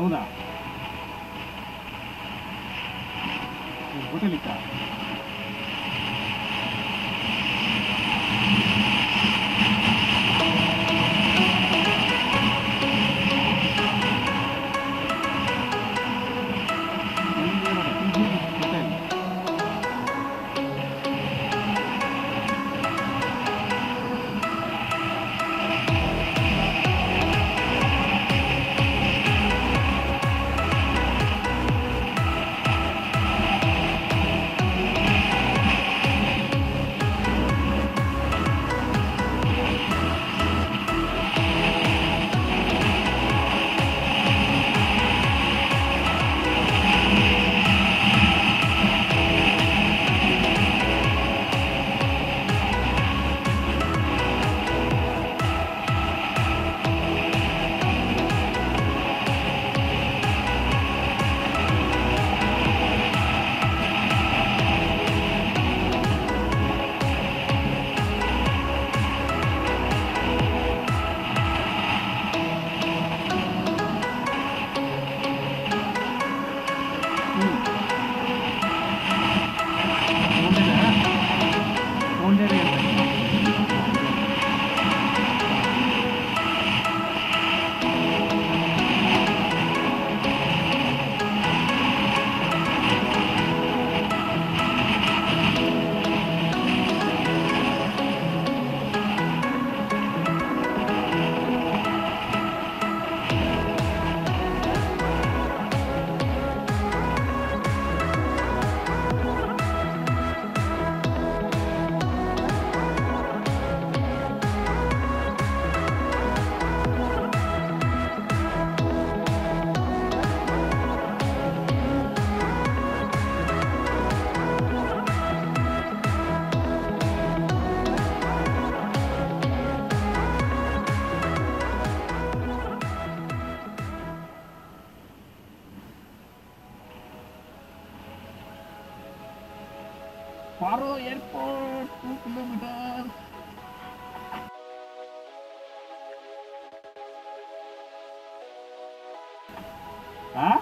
ಹೌದಾ ಹೋಟೆಲ್ ಇತ್ತಾ Paro Airport, 2 kilometers. Hah?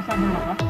下线了啊！